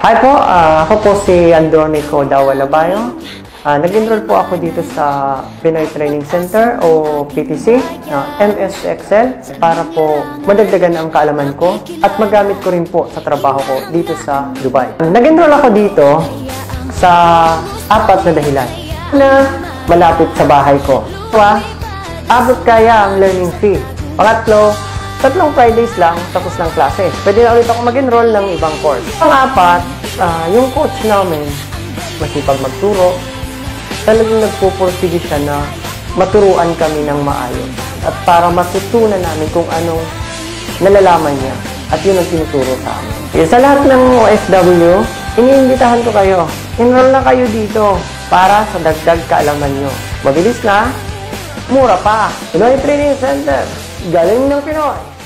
Hi po, ah, ako po si Andronico Dawalabayo. Ah, nag-enroll po ako dito sa Pinoy Training Center o PTC, ah, MS Excel, para po madagdagan ang kaalaman ko at magamit ko rin po sa trabaho ko dito sa Dubai. Nag-enroll ako dito sa apat na dahilan na malapit sa bahay ko. Abot kaya ang learning fee. Pangatlo, tatlong Fridays lang, tapos ng klase. Pwede na ulit ako mag-enroll ng ibang course. Pang-apat, ah, yung coach namin, masipag magturo, talagang nagpupursige siya na maturuan kami ng maayos. At para matutunan namin kung anong nalalaman niya. At yun ang tinuturo sa amin. Sa lahat ng OFW, iniimbitahan ko kayo. Enroll na kayo dito para sa dagdag kaalaman nyo. Mabilis na, mura pa. Pinoy Training Center. Galing ng Pinoy.